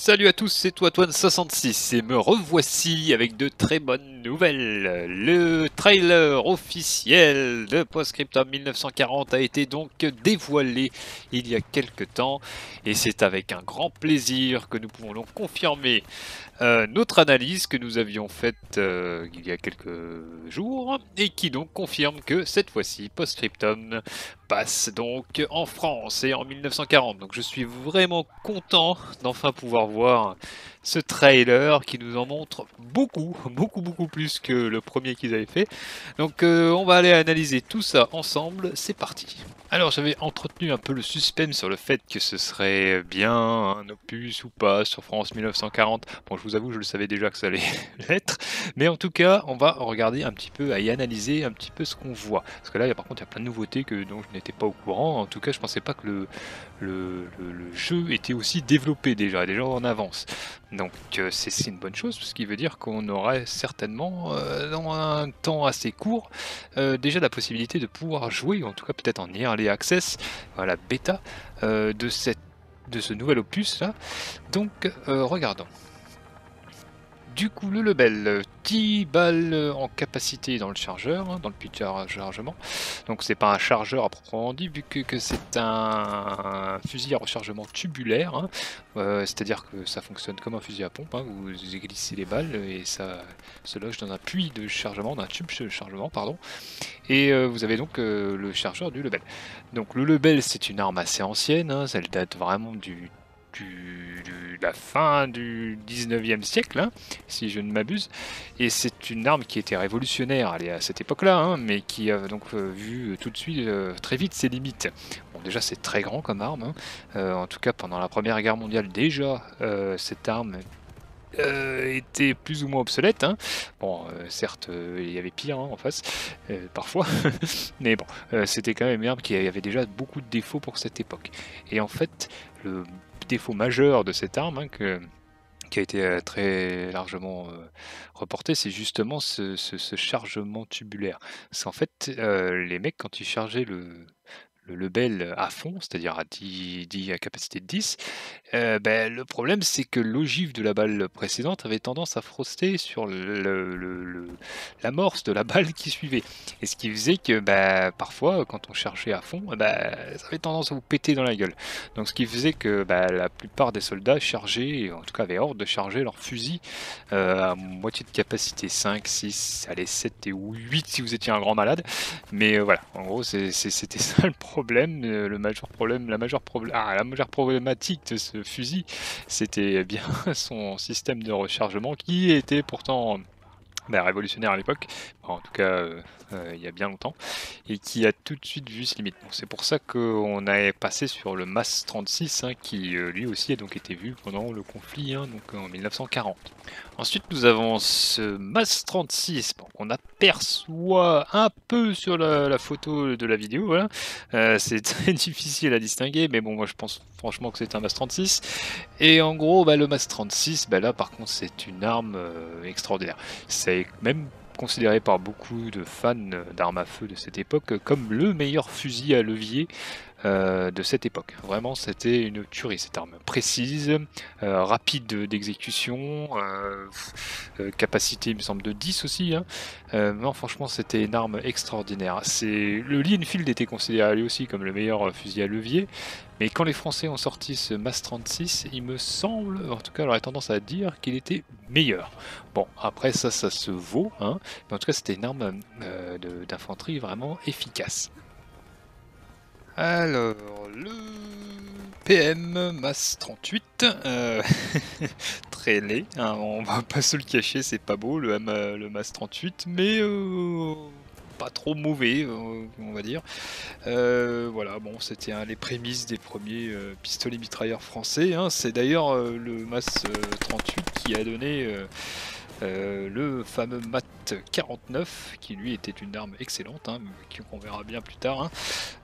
Salut à tous, c'est Toitoine66 et me revoici avec de très bonnes nouvelles. Le trailer officiel de Postscriptum 1940 a été donc dévoilé il y a quelques temps et c'est avec un grand plaisir que nous pouvons donc confirmer euh, notre analyse que nous avions faite euh, il y a quelques jours et qui donc confirme que cette fois-ci Postscriptum passe donc en France et en 1940. Donc je suis vraiment content d'enfin pouvoir voir ce trailer qui nous en montre beaucoup, beaucoup, beaucoup plus que le premier qu'ils avaient fait. Donc euh, on va aller analyser tout ça ensemble, c'est parti. Alors j'avais entretenu un peu le suspense sur le fait que ce serait bien un opus ou pas sur France 1940. Bon je vous avoue je le savais déjà que ça allait l'être, mais en tout cas on va regarder un petit peu, y analyser un petit peu ce qu'on voit. Parce que là par contre il y a plein de nouveautés que, dont je n'étais pas au courant, en tout cas je pensais pas que le, le, le jeu était aussi développé déjà, déjà en avance. Donc euh, c'est une bonne chose, ce qui veut dire qu'on aurait certainement, euh, dans un temps assez court, euh, déjà la possibilité de pouvoir jouer, en tout cas peut-être en early access, la bêta de, cette, de ce nouvel opus là. Donc regardons. Du coup, le Lebel, 10 balles en capacité dans le chargeur, hein, dans le puits de chargement. Donc c'est pas un chargeur à proprement dit, vu que, c'est un, fusil à rechargement tubulaire. Hein. Euh, c'est-à-dire que ça fonctionne comme un fusil à pompe. Hein. vous glissez les balles et ça se loge dans un puits de chargement, dans un tube de chargement, pardon. Et euh, vous avez donc euh, le chargeur du Lebel. Donc le Lebel, c'est une arme assez ancienne. elle date vraiment du de la fin du 19e siècle, hein, si je ne m'abuse. Et c'est une arme qui était révolutionnaire à cette époque-là, hein, mais qui a donc euh, vu tout de suite euh, très vite ses limites. Bon, déjà c'est très grand comme arme. Hein. Euh, en tout cas, pendant la Première Guerre mondiale, déjà cette arme était plus ou moins obsolète. Bon, certes, il y avait pire en face, parfois, mais bon, c'était quand même une arme qui avait déjà beaucoup de défauts pour cette époque. Et en fait, le défaut majeur de cette arme, hein, qui a été euh, très largement euh, reporté, c'est justement ce, chargement tubulaire. Parce qu'en fait, euh, les mecs, quand ils chargeaient le, le Lebel à fond, c'est-à-dire à 10, à capacité de 10, euh, ben, le problème c'est que l'ogive de la balle précédente avait tendance à froster sur l'amorce de la balle qui suivait. Et ce qui faisait que ben, parfois, quand on chargeait à fond, ben, ça avait tendance à vous péter dans la gueule. Donc ce qui faisait que la plupart des soldats chargeaient, en tout cas avaient ordre de charger leur fusil euh, à moitié de capacité, 5, 6, allez 7 et ou 8 si vous étiez un grand malade. Mais euh, voilà, en gros c'était ça le problème euh, le majeur problème, la majeure, problème, ah, la majeure problématique de ce fusil, c'était bien son système de rechargement qui était pourtant bah, révolutionnaire à l'époque, en tout cas euh, euh, il y a bien longtemps, et qui a tout de suite vu ses limites. C'est pour ça qu'on a passé sur le MAS 36, hein, qui euh, lui aussi a donc été vu pendant le conflit, hein, donc en 1940. Ensuite nous avons ce MAS 36, qu'on aperçoit un peu sur la, photo de la vidéo, c'est très difficile à distinguer, mais bon moi je pense franchement que c'est un MAS 36, et en gros bah, le MAS 36, bah, là par contre c'est une arme extraordinaire. C'est même considéré par beaucoup de fans d'armes à feu de cette époque comme le meilleur fusil à levier euh, de cette époque. Vraiment, c'était une tuerie cette arme. Précise, euh, rapide d'exécution, euh, capacité, il me semble, de 10 aussi. Hein. non, franchement, c'était une arme extraordinaire. Le Lee Enfield était considéré lui aussi comme le meilleur fusil à levier, mais quand les Français ont sorti ce MAS 36, il me semble, en tout cas, j'aurais tendance à dire qu'il était meilleur. Bon, après ça, ça se vaut, hein, mais en tout cas, c'était une arme d'infanterie vraiment efficace. Alors, le PM MAS 38, euh, très laid, hein, on va pas se le cacher, c'est pas beau le, le MAS 38, mais euh, pas trop mauvais, euh, on va dire. voilà, bon, c'était les prémices des premiers pistolets mitrailleurs français. Hein. c'est d'ailleurs le MAS 38 qui a donné euh, le fameux Mat 49 qui lui était une arme excellente hein, qu'on verra bien plus tard hein.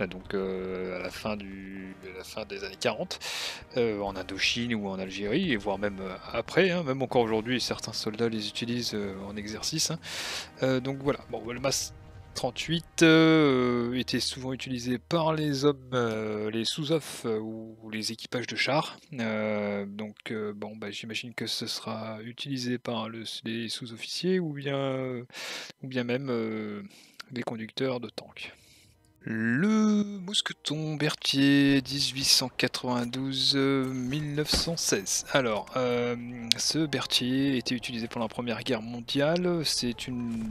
euh, donc euh, à la fin des années 40 en Indochine ou en Algérie et voire même après hein. même encore aujourd'hui certains soldats les utilisent en exercice donc voilà bon le Mas 38 était souvent utilisé par les hommes, les sous-offs ou les équipages de chars. donc bon, bah, j'imagine que ce sera utilisé par le, les sous-officiers ou bien, ou bien même les conducteurs de tanks. Le mousqueton Berthier 1892-1916. Alors, euh, ce Berthier était utilisé pendant la Première Guerre mondiale. C'est une,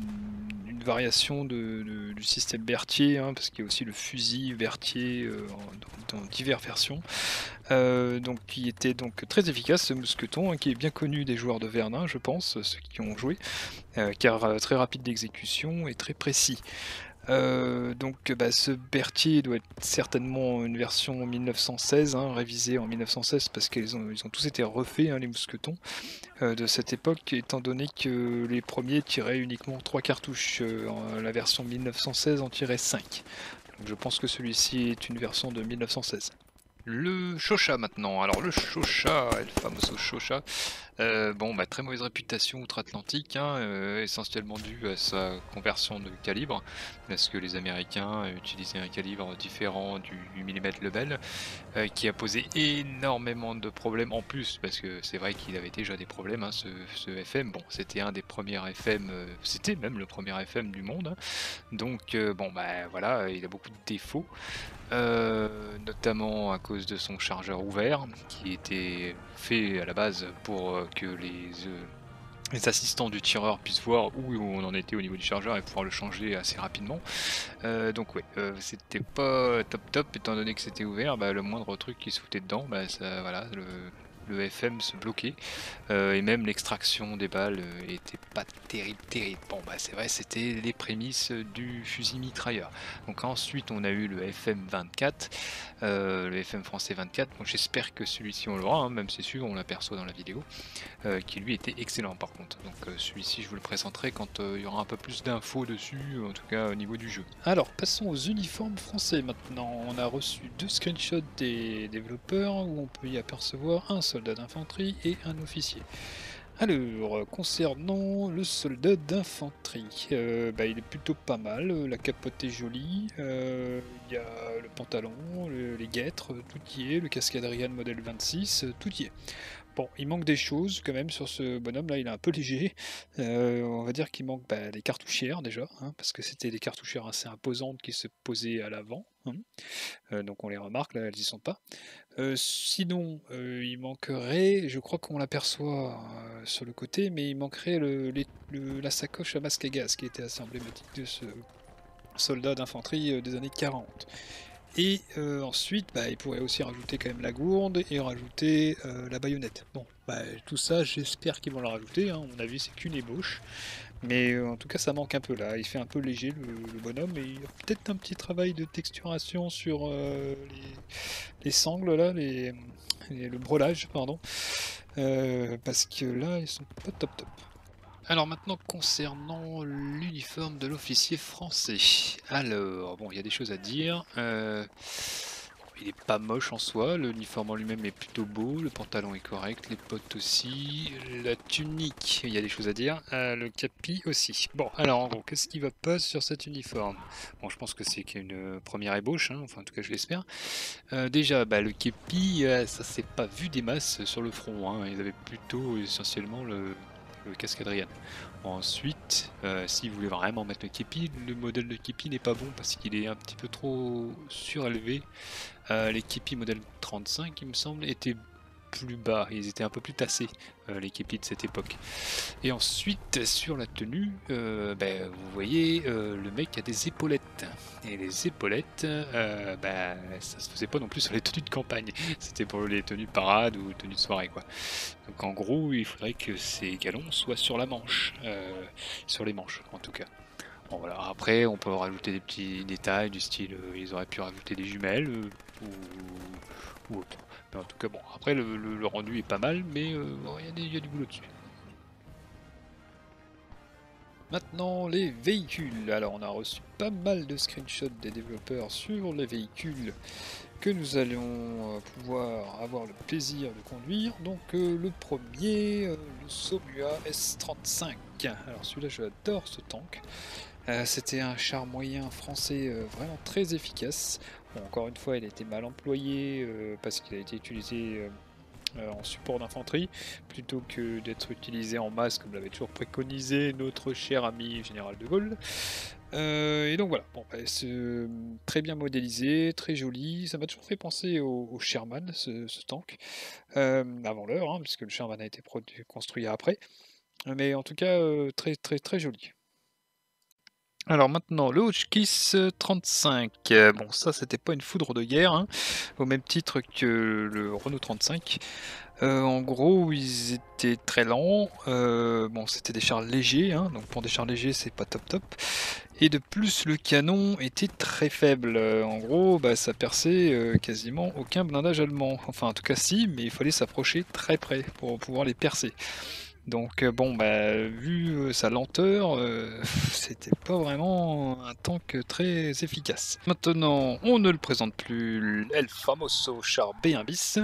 variation du système Berthier, hein, parce qu'il y a aussi le fusil Berthier euh, dans, diverses versions. Euh, donc, qui était donc très efficace, ce mousqueton, hein, qui est bien connu des joueurs de Vernin, je pense, ceux qui ont joué, car très rapide d'exécution et très précis. Euh, donc bah, ce Berthier doit être certainement une version 1916, hein, révisée en 1916 parce qu'ils ont, tous été refaits, hein, les mousquetons, euh, de cette époque, étant donné que les premiers tiraient uniquement 3 cartouches, euh, la version 1916 en tirait 5. Donc je pense que celui-ci est une version de 1916. Le Shosha maintenant. Alors le Shosha, le fameux Shosha, euh, bon, bah, très mauvaise réputation outre-Atlantique, hein, euh, essentiellement due à sa conversion de calibre, parce que les Américains utilisaient un calibre différent du, mm Lebel, euh, qui a posé énormément de problèmes en plus, parce que c'est vrai qu'il avait déjà des problèmes, hein, ce, FM. Bon, c'était un des premiers FM, c'était même le premier FM du monde, hein. donc bon, bah voilà, il a beaucoup de défauts. notamment à cause de son chargeur ouvert qui était fait à la base pour que les, euh, les assistants du tireur puissent voir où on en était au niveau du chargeur et pouvoir le changer assez rapidement. Euh, donc ouais, euh, c'était pas top top étant donné que c'était ouvert, bah, le moindre truc qui se foutait dedans, bah, ça, voilà, le, le FM se bloquait euh, et même l'extraction des balles euh, était pas terrible terrible. Bon bah c'est vrai c'était les prémices du fusil mitrailleur. Donc ensuite on a eu le FM 24, euh, le FM français 24. Bon j'espère que celui-ci on l'aura, hein, même c'est sûr on l'aperçoit dans la vidéo, qui lui était excellent par contre. Donc celui-ci je vous le présenterai quand il y aura un peu plus d'infos dessus, en tout cas au niveau du jeu. Alors passons aux uniformes français maintenant. On a reçu deux screenshots des développeurs où on peut y apercevoir un seul d'infanterie et un officier. Alors, concernant le soldat d'infanterie, euh, bah, il est plutôt pas mal, la capote est jolie, euh, il y a le pantalon, les guêtres, tout y est, le cascadrian modèle 26, tout y est. Bon, il manque des choses quand même sur ce bonhomme là, il est un peu léger. Euh, on va dire qu'il manque bah, des cartouchières déjà, hein, parce que c'était des cartouchières assez imposantes qui se posaient à l'avant. Hein. Donc on les remarque, là elles y sont pas. Euh, sinon, il manquerait, je crois qu'on l'aperçoit sur le côté, mais il manquerait le, la sacoche à masque à gaz qui était assez emblématique de ce soldat d'infanterie des années 40. Et euh, ensuite, bah, il pourrait aussi rajouter quand même la gourde et rajouter euh, la baïonnette. Bon, bah, tout ça, j'espère qu'ils vont le rajouter. Hein. À mon avis, c'est qu'une ébauche. Mais euh, en tout cas, ça manque un peu là. Il fait un peu léger le, bonhomme. Et il y a peut-être un petit travail de texturation sur les, sangles là, les, le brelage, pardon. parce que là, ils sont pas top top. Alors maintenant concernant l'uniforme de l'officier français. Alors, bon, il y a des choses à dire. Euh, il est pas moche en soi, l'uniforme en lui-même est plutôt beau, le pantalon est correct, les potes aussi, la tunique, il y a des choses à dire, euh, le capi aussi. Bon, alors en gros, qu'est-ce qui va pas sur cet uniforme? Bon, je pense que c'est qu'une première ébauche, hein, enfin en tout cas je l'espère. Euh, déjà, bah, le capi, ça s'est pas vu des masses sur le front, hein. ils avaient plutôt essentiellement le, le cascadrian. Ensuite, euh, si vous voulez vraiment mettre le képi, le modèle de képi n'est pas bon parce qu'il est un petit peu trop surélevé. Euh, les képis modèle 35, il me semble, étaient plus bas, ils étaient un peu plus tassés, euh, les képis de cette époque. Et ensuite, sur la tenue, euh, ben, vous voyez, euh, le mec a des épaulettes. Et les épaulettes, ben, ça se faisait pas non plus sur les tenues de campagne, c'était pour les tenues de parade ou tenues de soirée. quoi. Donc en gros, il faudrait que ces galons soient sur la manche, sur les manches en tout cas. Bon, voilà. Après, on peut rajouter des petits détails du style, ils auraient pu rajouter des jumelles ou, ou autre. Mais en tout cas, bon, après le, rendu est pas mal, mais euh, il y, a du boulot dessus. Maintenant, les véhicules. Alors, on a reçu pas mal de screenshots des développeurs sur les véhicules que nous allons euh, pouvoir avoir le plaisir de conduire. Donc, euh, le premier, le Somua S35. Alors, celui-là, j'adore ce tank. C'était un char moyen français vraiment très efficace encore une fois, il a été mal employé euh, parce qu'il a été utilisé euh, en support d'infanterie, plutôt que d'être utilisé en masse comme l'avait toujours préconisé notre cher ami Général de Gaulle. et donc voilà, bon, bah, très bien modélisé, très joli. Ça m'a toujours fait penser au, Sherman, ce, tank, avant l'heure, hein, puisque le Sherman a été construit après. Mais en tout cas, très très très joli. Alors maintenant, le Hotchkiss 35. Bon, ça, c'était pas une foudre de guerre, hein, au même titre que le Renault 35. Euh, en gros, ils étaient très lents. Euh, bon, c'était des chars légers, hein, donc pour des chars légers, c'est pas top top. Et de plus, le canon était très faible. En gros, bah, ça perçait euh, quasiment aucun blindage allemand. Enfin, en tout cas, si, mais il fallait s'approcher très près pour pouvoir les percer. Donc euh, bon, bah, vu euh, sa lenteur, euh, c'était pas vraiment un tank très efficace. Maintenant, on ne le présente plus, El Famoso Char B1 bis.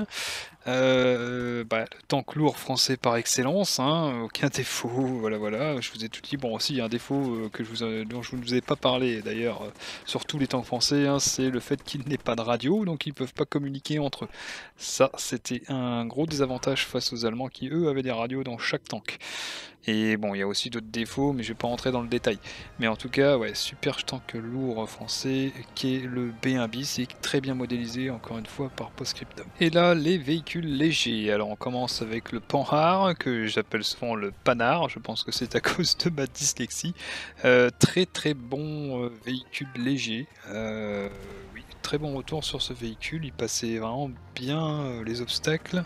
Euh, bah, le tank lourd français par excellence, hein, aucun défaut, voilà voilà, je vous ai tout dit. Bon aussi il y a un défaut euh, que je dont je ne vous ai pas parlé d'ailleurs euh, sur tous les tanks français, hein, c'est le fait qu'il n'ait pas de radio, donc ils ne peuvent pas communiquer entre eux. Ça c'était un gros désavantage face aux Allemands qui eux avaient des radios dans chaque tank. Et bon, il y a aussi d'autres défauts, mais je vais pas rentrer dans le détail. Mais en tout cas, ouais, super tank lourd français, qui est le B1 bis, et très bien modélisé, encore une fois, par Postscriptum. Et là, les véhicules légers. Alors, on commence avec le Panhard, que j'appelle souvent le Panard, je pense que c'est à cause de ma dyslexie. Euh, très très bon euh, véhicule léger. Euh, oui, très bon retour sur ce véhicule, il passait vraiment bien les obstacles.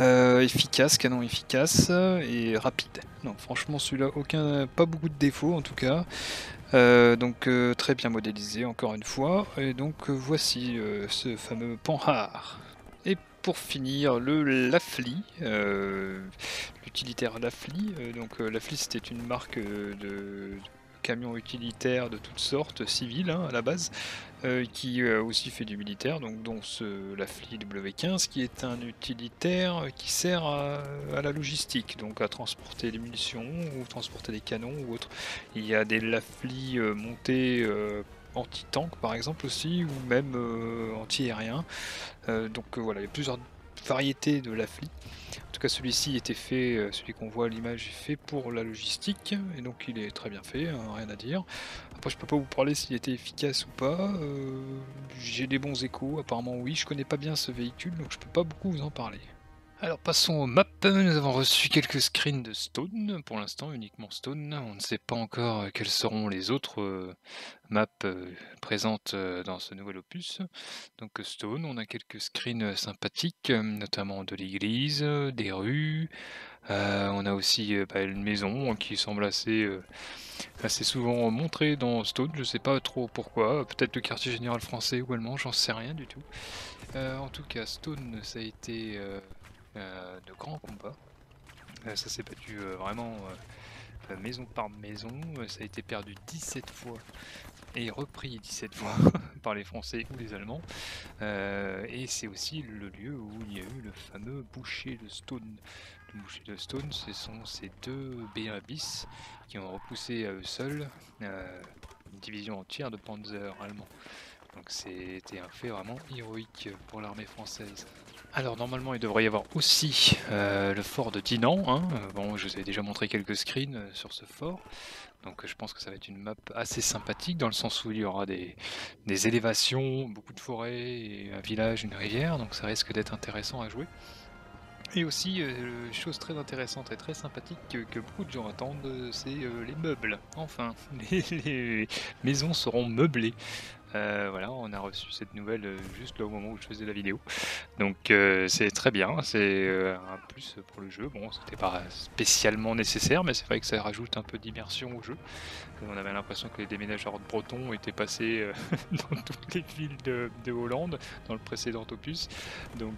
Euh, efficace, canon efficace et rapide. Non, franchement, celui-là, aucun, pas beaucoup de défauts en tout cas. Euh, donc euh, très bien modélisé encore une fois. Et donc voici ce fameux Panhard. Et pour finir, le Lafli, l'utilitaire Lafli. donc Lafli c'était une marque de camions utilitaires de toutes sortes, civils hein, à la base, euh, qui euh, aussi fait du militaire, donc dont ce, la FLI W15, qui est un utilitaire qui sert à, la logistique, donc à transporter des munitions ou transporter des canons ou autre. Il y a des Lafli euh, montés anti-tank par exemple aussi, ou même anti-aérien. donc voilà, il y a plusieurs variétés de Lafli. En tout cas, celui-ci était fait, euh, celui qu'on voit à l'image est fait pour la logistique, et donc il est très bien fait, hein, rien à dire. Après, je peux pas vous parler s'il était efficace ou pas. Euh, j'ai des bons échos, apparemment oui. Je connais pas bien ce véhicule, donc je peux pas beaucoup vous en parler. Alors passons aux maps, nous avons reçu quelques screens de Stone, pour l'instant uniquement Stone, on ne sait pas encore euh, quelles seront les autres euh, maps euh, présentes dans ce nouvel opus. Donc Stone, on a quelques screens sympathiques, notamment de l'église, des rues, on a aussi bah, une maison qui semble assez, assez souvent montrée dans Stone, je ne sais pas trop pourquoi, peut-être le quartier général français ou allemand, j'en sais rien du tout. en tout cas Stone ça a été de grands combats. Euh, ça s'est battu euh, vraiment maison par maison. Ça a été perdu 17 fois et repris 17 fois par les Français ou les Allemands. et c'est aussi le lieu où il y a eu le fameux boucher de Stone. Le boucher de Stone, ce sont ces deux B1 bis qui ont repoussé à eux seuls une division entière de Panzer allemands. Donc c'était un fait vraiment héroïque pour l'armée française. Alors normalement il devrait y avoir aussi euh, le fort de Dinan. Hein. Bon, je vous ai déjà montré quelques screens euh, sur ce fort. Donc je pense que ça va être une map assez sympathique dans le sens où il y aura des, élévations, beaucoup de forêts, un village, une rivière. Donc ça risque d'être intéressant à jouer. Et aussi, euh, chose très intéressante et très sympathique que, beaucoup de gens attendent, c'est les meubles. Enfin, les, maisons seront meublées. Euh, voilà, on a reçu cette nouvelle euh, juste là au moment où je faisais la vidéo. Donc euh, c'est très bien, c'est un plus pour le jeu. Bon, c'était pas spécialement nécessaire, mais c'est vrai que ça rajoute un peu d'immersion au jeu. On avait l'impression que les déménageurs bretons étaient passés dans toutes les villes de, Hollande dans le précédent opus. Donc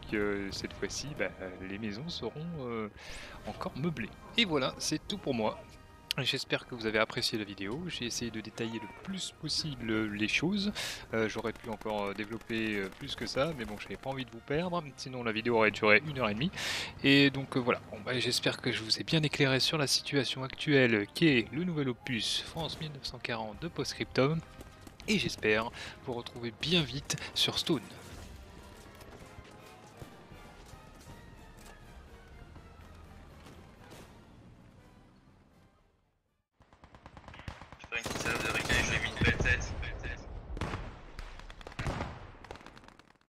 cette fois-ci, bah, les maisons seront encore meublées. Et voilà, c'est tout pour moi. J'espère que vous avez apprécié la vidéo, j'ai essayé de détailler le plus possible les choses, euh, j'aurais pu encore euh, développer euh, plus que ça, mais bon j'avais pas envie de vous perdre, sinon la vidéo aurait duré une heure et demie, et donc voilà, bah, j'espère que je vous ai bien éclairé sur la situation actuelle qui est le nouvel opus France 1940 de Postscriptum, et j'espère vous retrouver bien vite sur Stone.